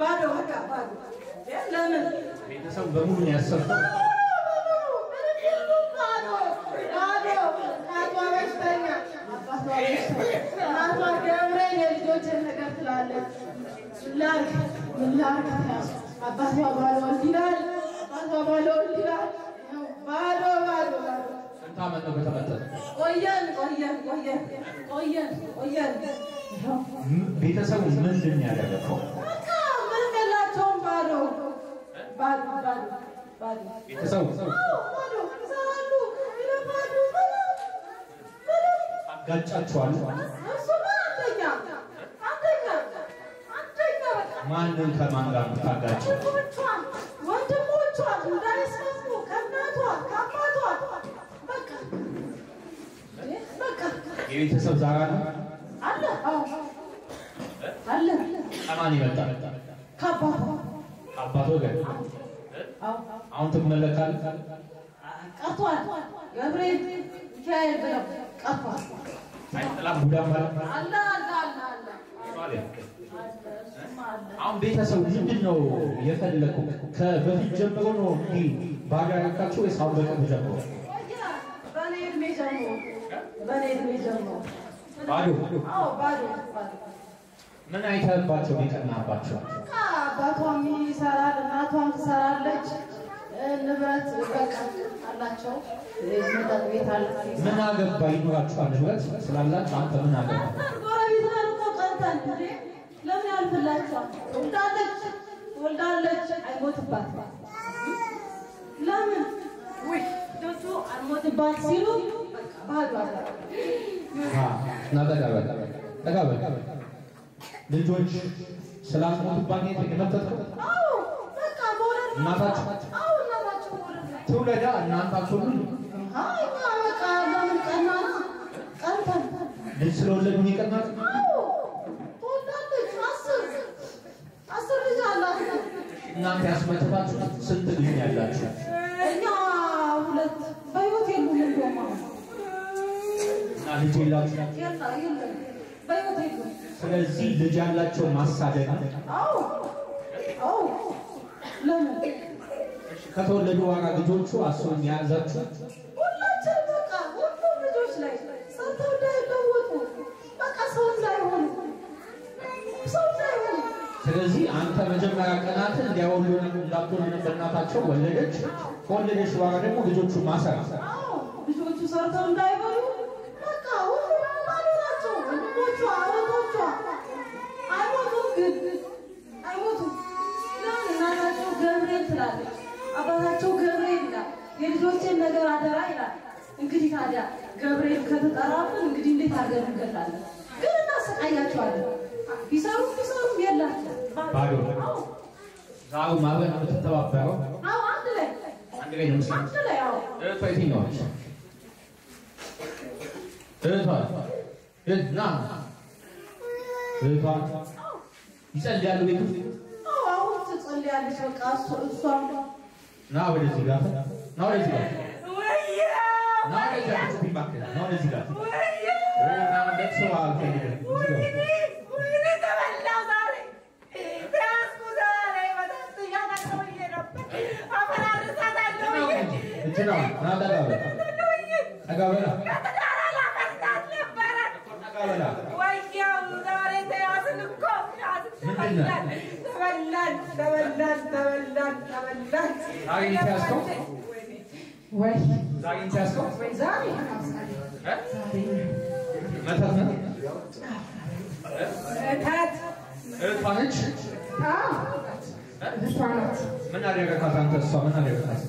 ባዶ በቃ ባዶ ለምን ቤተሰብ በሙሉ ነው ያሰብከው? አባቷ ባለወልድ ይላል። አባቷ ባለወልድ ይላል። ባዶ ባዶ ባዶ ስንት ዓመት ነው ከተመተተ? ቆየን ቆየን ቆየን ቆየን ቆየን ም- ቤተሰቡ ምንድን ያደረገው? በቃ ምንም የላቸውም። ባዶ ባዶ ባዶ ባዶ ቤተሰቡ አጋጫችኋል? ማንን ከማን ጋር የምታጋጭው? ወንድሞቿን እንዳይስማሙ ከእናቷ ከአባቷ የቤተሰብ ዛራ ነው? አለ አለ ከማን ይመጣል? ከአባቷ አባት ወገን። አዎ አሁን ትመለካለህ? ቀርቷል። ገብርኤል ሚካኤል ብለው ቀርቷል። አይጥላም ቡዳ ማለት? አለ አለ አለ አለ አሁን ቤተሰቡ ምንድን ነው የፈለገው? ከበፊት ጀምሮ ነው እንዲህ ባዶ ያደረጋቸው ወይስ አሁን በቅርብ ጀምሮ? በእኔ እድሜ ጀምሮ በእኔ እድሜ ጀምሮ ባዶ? አዎ ባዶ ባዶ ምን አይተህባቸው የቀናባቸው? በቃ አባቷም ይሰራል፣ እናቷም ትሰራለች። ንብረት በቃ አላቸው። መጠጥ ቤት አለ። ምን አገባ ይኖራችኋል ንብረት ስላላችሁ አንተ ምን አገባ? ጎረቤት ነን እኮ ቀንተን እንዴ ለምን ያልፍላቸዋል? ወልዳለች ወልዳለች አይሞትባት ለምን ወይ ደሱ አልሞትባት ሲሉ ልጆች ስላልሞቱባት መውለድ እናታችሁ? ትውለዳ እናንታችሁ ሁሉ ልጅ ስለወለዱ አላት። እናንተ ያስመተታችሁ ስንት ልጅ ያላችሁ? እኛ ሁለት በህይወት የሉም። እንደውም እና ልጅ የላችሁ? በህይወት የሉም። ስለዚህ ልጅ ያላቸው ማሳደግ ነው። አዎ አዎ። ለምን? ከተወለዱ በኋላ ልጆቹ አስሩን የያዛችሁ? ሁላችን በቃ ሁሉም ልጆች ላይ ሰርተው እንዳይለወጡ። በቃ ሰው እንዳይሆኑ ሰው እንዳይሆኑ ስለዚህ አንተ መጀመሪያ ቀናትን እንዲያወሉ እንዳትሆን በእናታቸው ወለደች። ከወለደች በኋላ ደግሞ ልጆቹ ማሰራ ልጆቹ ሰርተው እንዳይበሉ በቃ ሁሉም ባዶ ናቸው። ወንድሞቿ እህቶቿ አይሞቱም፣ ግን አይሞቱም። ለምን እናታቸው ገብርኤል ትላለች፣ አባታቸው ገብርኤል ይላል። የልጆቼን ነገር አደራ ይላል። እንግዲህ ታዲያ ገብርኤል ከተጠራብን እንግዲህ እንዴት አድርገን እንገላለን? ግን እናሰቃያቸዋለን። ቢሰሩም ቢሰሩም የላቸው ባዶ። አዎ ዛሩ ማህበር ነው የምትተባበረው። አዎ አንድ ላይ አንድ ላይ ነው የምትሰሩት። አንድ ላይ አዎ እህቷ የትኛዋ ነች? እህቷ እህት ና እህቷ ይጸልያሉ ቤት ውስጥ አዎ አሁን ትጸልያለች። በቃ እሷ እሷም ና ወደዚህ ጋር ና ወደዚህ ጋር ና ወደዚህ ጋር ስትይ እባክህ ና ወደዚህ ጋር ና ለቅሶ አልፈልግም እዚህ ጋር እጅ ነው ና ጠጋ በል ጠጋ በል ጠጋ በል ዛሬ ነው የተያዝከው? ወይ ዛሬ ነው የተያዝከው? ወይ ዛሬ መተት ነው? እህቷ ነች? እህቷ ናት። ምን አደረካት አንተ? እሷ ምን አደረካት?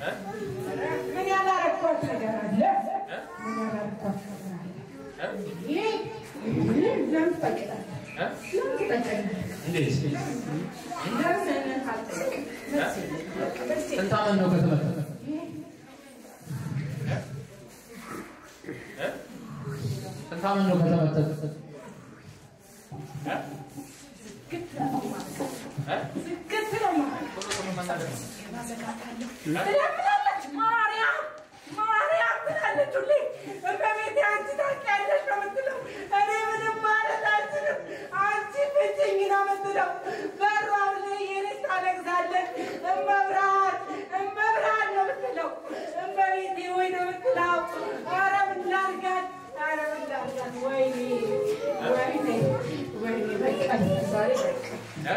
እ? ምን ያላረኳት ነገር አለ? ምን ያላረኳት ነገር አለ? ለምን? ለምን? እንዴት? ለምን አትጠይቅም? መልስ የለም። በቃ መልስ የለም። ስንት ዓመት ነው ከተመታ? እ? ስንት ዓመት ነው ከተመታ? ዝግት ነው ማለት ትለምናለች። ማርያም ማርያም ትላለች ሁሌ። እመቤቴ አንቺ ታውቂያለሽ ነው የምትለው። እኔ ምንም ማለት አልችልም። አንቺ ፍችኝ ነው የምትለው። በሯው ላይ የኔ ታለቅሳለች። እመብርሃን እመብርሃን ነው የምትለው። እመቤቴ ወይ ነው የምትለው። ኧረ ምን ላድርጋት? ኧረ ምን ላድርጋት? ወይኔ ወይኔ ወይኔ በቃ ዛሬ በቃ እ?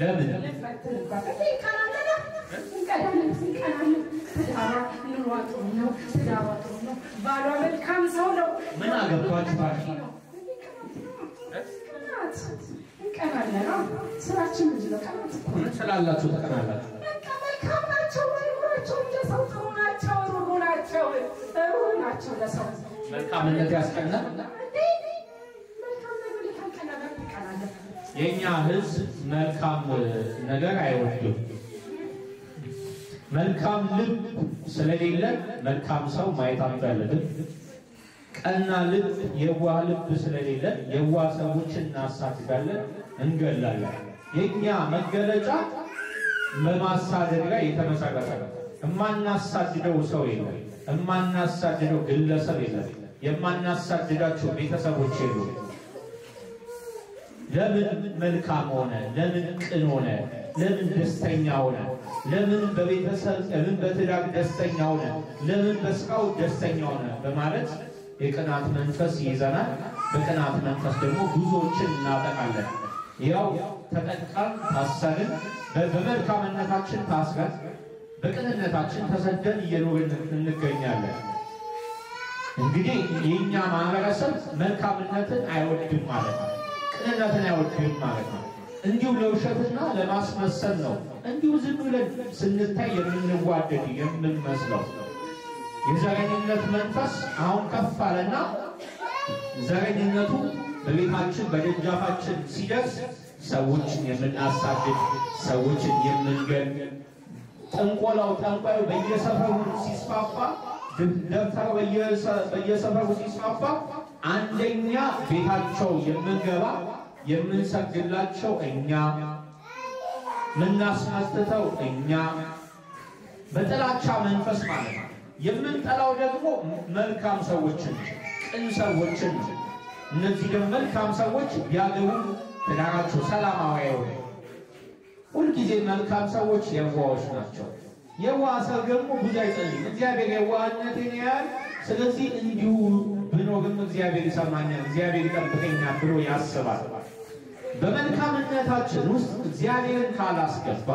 ለምን? ምን አገባች አዎ፣ ስራችን ምን ስላላችሁ መልካም ሰው ጥሩ ናቸው። ሩሩ ናቸው። ሩሩ ናቸው ለሰው መልካምነት ያስቀናል። እንዴ መልካም ነገር ካልቀና ለምን እንቀናለን? የእኛ ሕዝብ መልካም ነገር አይወድም። መልካም ልብ ስለሌለ መልካም ሰው ማየት አንፈልግም። ቀና ልብ፣ የዋህ ልብ ስለሌለ የዋህ ሰዎችን እናሳድጋለን፣ እንገላለን። የእኛ መገለጫ በማሳደድ ላይ የተመሰረተ ነው። የማናሳድደው ሰው የለም። የማናሳድደው ግለሰብ የለም። የማናሳድዳቸው ቤተሰቦች የሉም። ለምን መልካም ሆነ? ለምን ቅን ሆነ? ለምን ደስተኛ ሆነ? ለምን በቤተሰብ ለምን በትዳር ደስተኛ ሆነ? ለምን በስራው ደስተኛ ሆነ? በማለት የቅናት መንፈስ ይይዘናል። በቅናት መንፈስ ደግሞ ብዙዎችን እናጠቃለን። ያው ተጠቃን፣ ታሰርን፣ በመልካምነታችን ታስረን፣ በቅንነታችን ተሰደን እየኖርን እንገኛለን። እንግዲህ የእኛ ማህበረሰብ መልካምነትን አይወድም ማለት ነው። ቅንነትን አይወድም ማለት ነው። እንዲሁ ለውሸትና ለማስመሰል ነው። እንዲሁ ዝም ብለን ስንታይ የምንዋደድ የምንመስለው። የዘረኝነት መንፈስ አሁን ከፍ አለና ዘረኝነቱ በቤታችን በደጃፋችን ሲደርስ ሰዎችን የምናሳድድ፣ ሰዎችን የምንገል፣ ጥንቆላው ጠንቋዩ በየሰፈሩ ሲስፋፋ ደብተር በየሰፈሩ ሲስፋፋ አንደኛ ቤታቸው የምንገባ የምንሰግድላቸው እኛ ምናስመትተው እኛ በጥላቻ መንፈስ ማለት ነው። የምንጠላው ደግሞ መልካም ሰዎችን ቅን ሰዎችን እነዚህ ደግሞ መልካም ሰዎች ቢያገቡ ትዳራቸው ሰላማዊ አይሆንም። ሁልጊዜ መልካም ሰዎች የዋዎች ናቸው። የዋህ ሰው ደግሞ ብዙ አይጸልይም። እግዚአብሔር የዋህነቴን ያያል። ስለዚህ እንዲሁ ብኖርም እግዚአብሔር ይሰማኛል፣ እግዚአብሔር ይጠብቀኛል ብሎ ያስባል። በመልካምነታችን ውስጥ እግዚአብሔርን ካላስገባ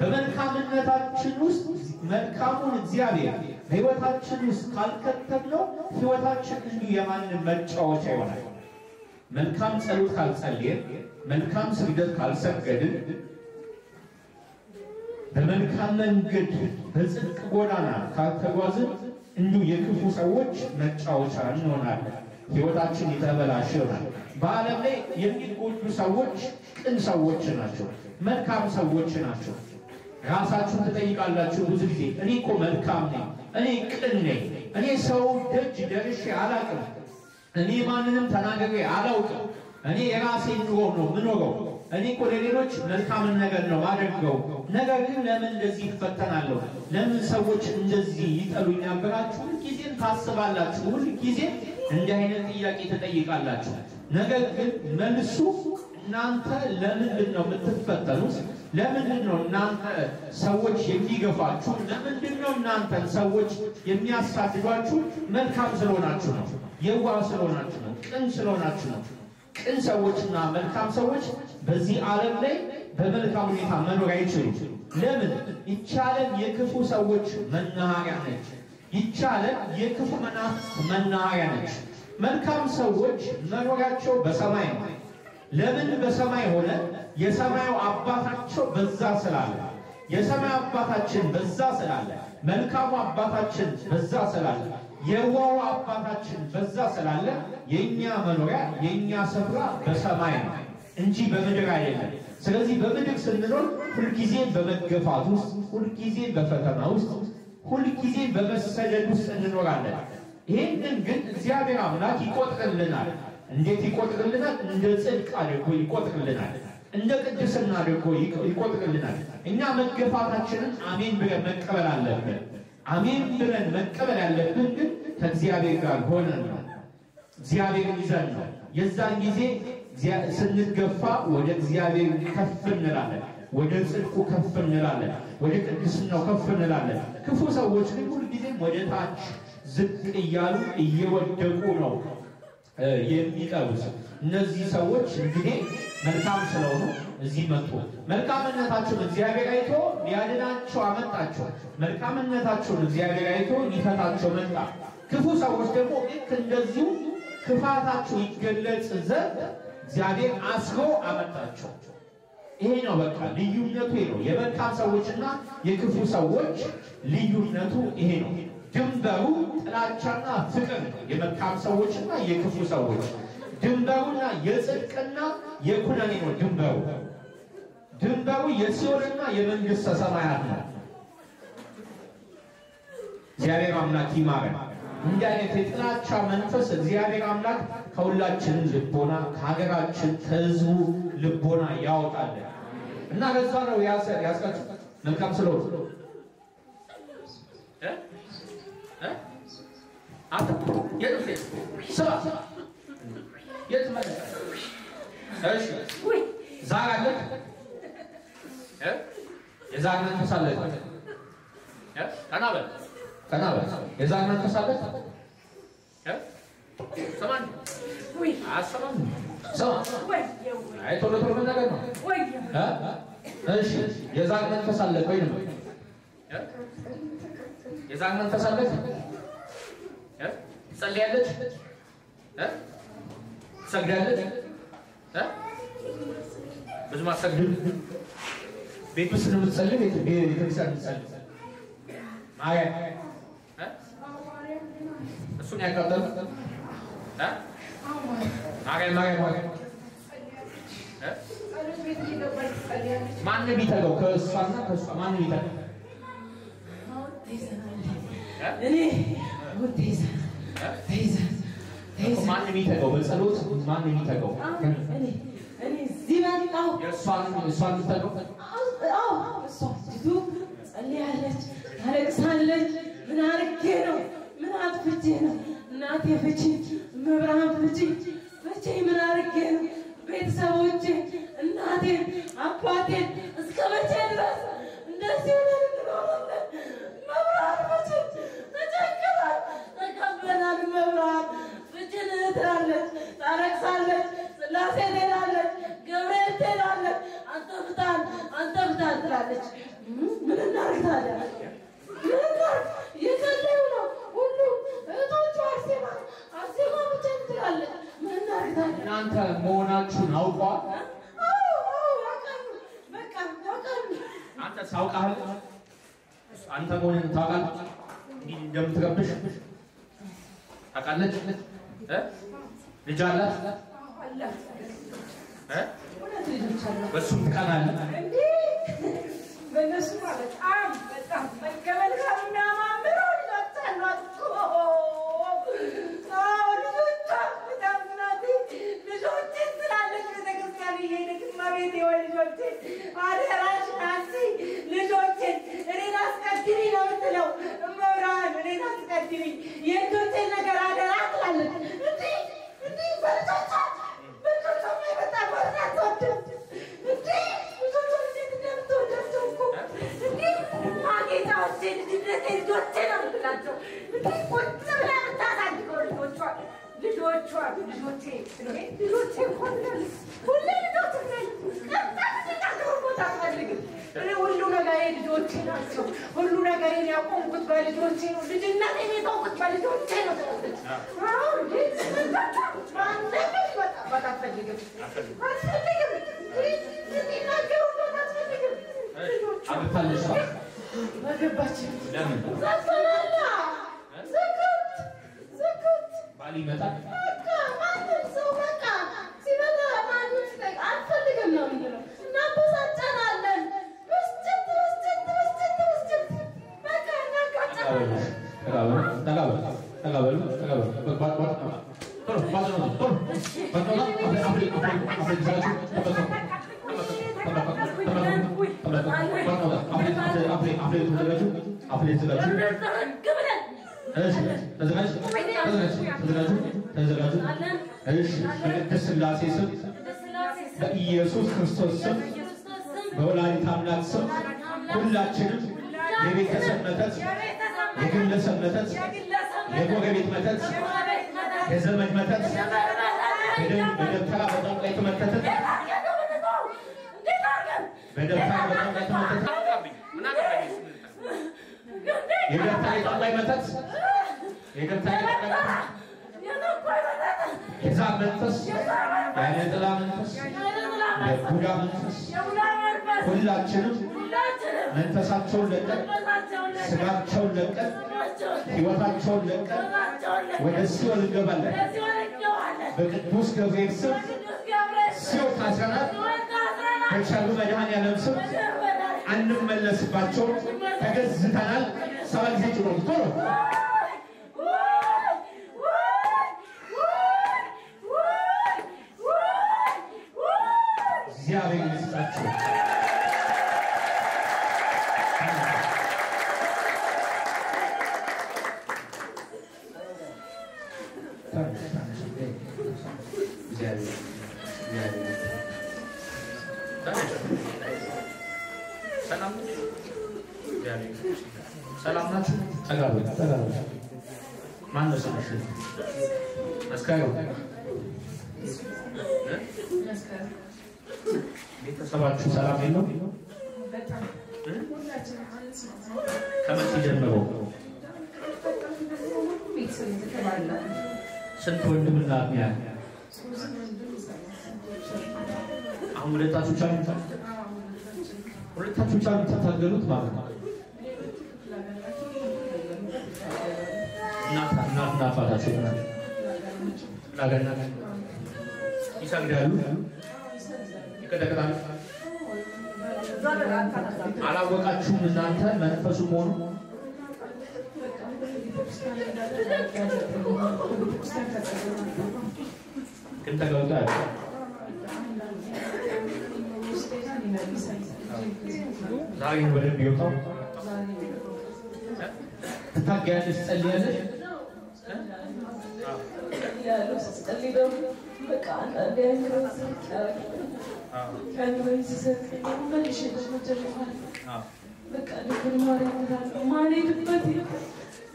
በመልካምነታችን ውስጥ መልካሙን እግዚአብሔር በሕይወታችን ውስጥ ካልከተብነው ሕይወታችን እንዲሁ የማንም መጫወቻ ይሆናል። መልካም ጸሎት ካልጸልየን፣ መልካም ስግደት ካልሰገድን፣ በመልካም መንገድ በጽድቅ ጎዳና ካልተጓዝን እንዲሁ የክፉ ሰዎች መጫወቻ እንሆናለን። ሕይወታችን የተበላሸ ይሆናል። በዓለም ላይ የሚጎዱ ሰዎች ቅን ሰዎች ናቸው፣ መልካም ሰዎች ናቸው። ራሳችሁን ትጠይቃላችሁ ብዙ ጊዜ እኔ እኮ መልካም ነኝ፣ እኔ ቅን ነኝ፣ እኔ ሰው ደጅ ደርሼ አላቅም፣ እኔ ማንንም ተናግሬ አላውቅም፣ እኔ የራሴን ኑሮ ነው ምኖረው፣ እኔ እኮ ለሌሎች መልካምን ነገር ነው ማደርገው። ነገር ግን ለምን እንደዚህ ይፈተናለሁ? ለምን ሰዎች እንደዚህ ይጠሉኛል ብላችሁ ሁልጊዜም ታስባላችሁ። ሁልጊዜ እንዲህ አይነት ጥያቄ ትጠይቃላችሁ። ነገር ግን መልሱ እናንተ ለምንድን ነው የምትፈተኑት? ለምንድን ነው እናንተ ሰዎች የሚገፋችሁ? ለምንድን ነው እናንተን ሰዎች የሚያሳድዷችሁ? መልካም ስለሆናችሁ ነው። የዋህ ስለሆናችሁ ነው። ቅን ስለሆናችሁ ነው። ቅን ሰዎችና መልካም ሰዎች በዚህ ዓለም ላይ በመልካም ሁኔታ መኖር አይችሉም። ለምን? ዓለም የክፉ ሰዎች መናኸሪያ ነች። ይቺ የክፉ መናፍስት መናኸሪያ ነች። መልካም ሰዎች መኖሪያቸው በሰማይ ነው። ለምን በሰማይ ሆነ? የሰማዩ አባታቸው በዛ ስላለ፣ የሰማዩ አባታችን በዛ ስላለ፣ መልካሙ አባታችን በዛ ስላለ፣ የዋው አባታችን በዛ ስላለ የእኛ መኖሪያ የእኛ ስፍራ በሰማይ ነው እንጂ በምድር አይደለም። ስለዚህ በምድር ስንኖር ሁልጊዜ በመገፋት ውስጥ፣ ሁልጊዜ በፈተና ውስጥ፣ ሁልጊዜ በመሰደድ ውስጥ እንኖራለን። ይህንን ግን እግዚአብሔር አምላክ ይቆጥርልናል። እንዴት ይቆጥርልናል? እንደ ጽድቅ አድርጎ ይቆጥርልናል። እንደ ቅድስና አድርጎ ይቆጥርልናል። እኛ መገፋታችንን አሜን ብለን መቀበል አለብን። አሜን ብለን መቀበል ያለብን ግን ከእግዚአብሔር ጋር ሆነን ነው። እግዚአብሔርን ይዘን ነው። የዛን ጊዜ ስንገፋ ወደ እግዚአብሔር ከፍ እንላለን። ወደ ጽድቁ ከፍ እንላለን። ወደ ቅድስናው ከፍ እንላለን። ክፉ ሰዎች ግን ሁልጊዜም ወደ ታች ዝቅ እያሉ እየወደቁ ነው የሚቀሩት። እነዚህ ሰዎች እንግዲህ መልካም ስለሆኑ እዚህ መጡ። መልካምነታቸውን እግዚአብሔር አይቶ ሊያድናቸው አመጣቸው። መልካምነታቸውን እግዚአብሔር አይቶ ሊፈታቸው መጣ። ክፉ ሰዎች ደግሞ ልክ እንደዚሁ ክፋታቸው ይገለጽ ዘንድ እግዚአብሔር አስሮ አመጣቸው። ይሄ ነው በቃ ልዩነቱ ነው። የመልካም ሰዎችና የክፉ ሰዎች ልዩነቱ ይሄ ነው። ድንበሩ ጥላቻና ፍቅር ነው። የመልካም ሰዎችና የክፉ ሰዎች ድንበሩና የጽድቅና የኩነኔ ነው። ድንበሩ ድንበሩ የሲኦልና የመንግስተ ሰማያት ነው። እግዚአብሔር አምላክ ይማረን። እንዲህ አይነት የጥላቻ መንፈስ እግዚአብሔር አምላክ ከሁላችን ልቦና ከሀገራችን ከህዝቡ ልቦና ያወጣለን እና ለዛ ነው ያስቀጭ መልካም ስለሆነ ዛር አለ የዛር መንፈስ አለ። ቀና በል። ቀና በል። የዛር መንፈስ አለ። ሰማን? አሰማም ሰማ። አይ ቶሎ ቶሎ መናገር ነው። እሺ የዛር መንፈስ አለ ወይ ነው? የዛር መንፈስ አለ። ትጸልያለች፣ ትሰግዳለች። ብዙ ማሰግድ ቤት ውስጥ ነው የምትጸልይ፣ ቤተክርስቲያን የምትጸልይ? ማርያም እሱን ያቃጠሉ ማርያም ማርያም ማርያም። ማን ቢተገው ከእሷና ከእሷ ማን ቢተገው? እኔ ተይዛ ተይዛ ተይዛ ማን የሚተገው በጸሎት ማን የሚተገው? እኔ እኔ እዚህ መጣሁ። የእሷን እሷን የምትተገው አዎ እሷ ልጅቱ ጸልያለች፣ ታለቅሳለች። ምን አርጌ ነው? ምን አጥፍቼ ነው? እናቴ ፍቺ፣ መብርሃን ፍቺ፣ ፍቺ ምን አርጌ ነው? ቤተሰቦቼ፣ እናቴን፣ አባቴን እስከ መቼ ድረስ እንደዚህ ሆነን እንኖራለን? ትላለች፣ ስላሴ ትሄዳለች፣ ገብርኤል ትሄዳለች። አንተ ትላለች። ምን እናድርግ ታዲያ? ምን እናድርግ? እየጸለዩ ነው ሁሉ እህቶቹ። አርሴማ አርሴማ ብቻ ትላለች። ምን እናድርግ ታዲያ? እናንተ መሆናችሁን ያውቃሉ። አንተ ታውቃለህ፣ አንተ መሆንን ታውቃለህ። እንዲህ እንደምትረብሽ ታውቃለች። እ ልጅ አላት በሱም ትቀናለህ። በጣም በጣም መቀበል በልጆቼ ነው። ልጅነቴን የተውኩት በልጆቼ ነው። አዎ፣ ልጅ ማንም ሊመጣባት አልፈልግም። አልፈልግም። እንዲናገሩበት አልፈልግም። ጠጋ በሉ፣ ጠጋ በሉ። ባ- ባ- ባ- ቶሎ፣ ባዶ ነው፣ ቶሎ። ባዶ ነው፣ አፍሬ- አፍሬ- አፍሬ- አፍሬ ይዛችሁ ተመልከቱ። በቅድስት ሥላሴ ስም በኢየሱስ ክርስቶስ ስም በወላዲተ አምላክ ስም ሁላችንም የቤተሰብ መተት፣ የግለሰብ መተት፣ የጎረቤት መተት፣ የዘመድ መተት በደብተራ በጠንቋይ የተመተተ በደብተራ በጠንቋይ የተመተተ የደብተራ መተት የዛር መንፈስ የዓይነ ጥላ መንፈስ የቡዳ መንፈስ ሁላችንም መንፈሳቸውን ለቀን ስጋቸውን ለቀን ሕይወታቸውን ለቀን ወደ ሲኦል እንገባለን። በቅዱስ ገብርኤል ስም ሲኦል ታስረናል። በቸሩ መድኃኔዓለም ስም አንመለስባቸውም። ተገዝተናል። ሰባ ጊዜ ጭሮ ሰላም ናችሁ? ጠጋ በሉ፣ ጠጋ በሉ። ማን ነው ስምሽ? መስካዩ ቤተሰባችሁ ሰላም የለው? ከመቼ ጀምሮ? ስንት ወንድምና እህት ነው ያለው? አሁን ሁለታችሁ ብቻ ብቻ የምትታገሉት ማለት ነው። እናት እናትና አባታችሁ። ይሰግዳሉ፣ ይቀጠቅጣሉ። አላወቃችሁም እናንተ መንፈሱ መሆኑ ግን ተገልጦ ያለ ዛሬ ነው በደንብ የወጣው። ትታገያለሽ፣ ትጸልያለሽ። ያለው ስጸልይ ደግሞ በቃ አንዳንዴ አይምሮ ስልክ ያደርጋል። ከአይምሮ ሲሰርቅ ደግሞ መልሼ ደግሞ ጀርፋለሁ። በቃ ልብን ማርያም እላለሁ። ማልሄድበት የለም።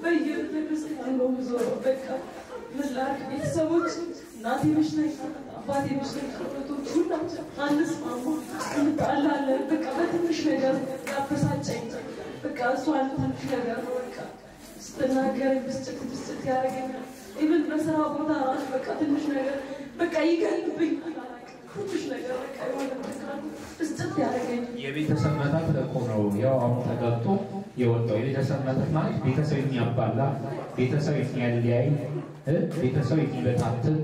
በየቤተክርስቲያኑ ነው የምዞረው። በቃ ምን ላድርግ? ቤተሰቦች እናቴ በሽተኛ ናት፣ አባቴ በሽተኛ ነው፣ እህቶች ሁላችን አንስማማ፣ እንጣላለን። በቃ በትንሽ ነገር ያበሳጨኝ በቃ እሷ አንድ ነገር በቃ ስትናገረኝ ብስጭት ብስጭት ያደርገኛል። even በስራ ቦታ ራሱ በቃ ትንሽ ነገር በቃ አላውቅም። ትንሽ ነገር በቃ የሆነ ብስጭት ያደርገኛል። የቤተሰብ መተት እኮ ነው ያው አሁን ተጋብቶ የወጣው የቤተሰብ መታት ማለት ቤተሰብ የሚያባላ ቤተሰብ የሚያለያይ እ ቤተሰብ የሚበታትን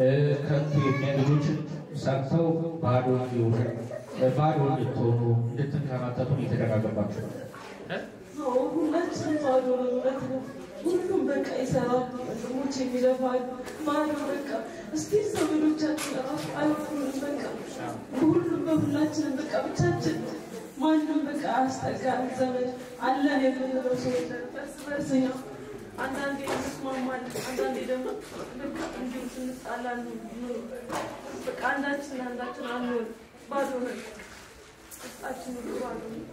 እ ከንቱ የሚያ ልጆችን ሰርተው ባዶ ባዶ እንድትሆኑ እንድትንከራተቱ የተደረገባቸው አዎ፣ ሁላችንም ባዶ ነው። ሁሉም በቃ ይሰራል። ወንድሞች የሚለፋል ባዶ በቃ እስቲ ዘመዶቻችን ራሱ አይወዱንም። በቃ ሁሉም በሁላችንም በቃ ብቻችን ማንም በቃ አያስጠጋን። ዘመድ አለን የምንለው የለን። እርስ በርስ እኛ አንዳንዴ እንስማማለን፣ አንዳንዴ ደግሞ በቃ እንዲሁ ስንጣላ በቃ አንዳችን ለአንዳችን አንሆን ባዶ ነን። ውስጣችን ሁሉ ባዶ ነው።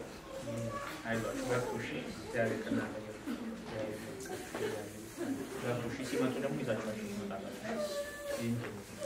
ሲመጡ ደግሞ ይዛችኋቸው ይመጣላችሁ